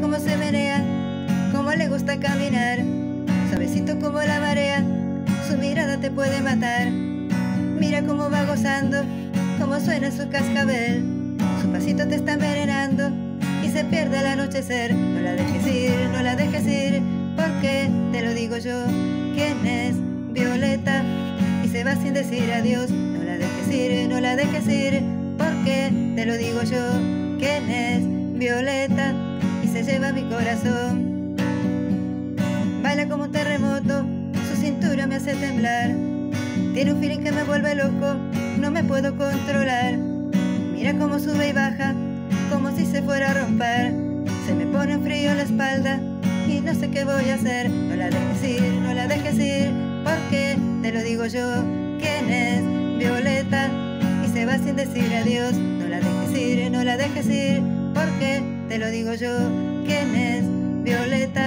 cómo se menea, cómo le gusta caminar, suavecito como la marea, su mirada te puede matar. Mira cómo va gozando, cómo suena su cascabel, su pasito te está envenenando y se pierde al anochecer. No la dejes ir, no la dejes ir, porque te lo digo yo, ¿quién es Violeta? Y se va sin decir adiós, no la dejes ir, no la dejes ir, porque te lo digo yo, ¿quién es Violeta? Lleva mi corazón. Baila como un terremoto, su cintura me hace temblar. Tiene un feeling que me vuelve loco, no me puedo controlar. Mira cómo sube y baja, como si se fuera a romper. Se me pone frío en la espalda y no sé qué voy a hacer. No la dejes ir, no la dejes ir, porque te lo digo yo. ¿Quién es Violeta? Y se va sin decir adiós. No la dejes ir, no la dejes ir, porque te lo digo yo. ¿Quién es Violeta?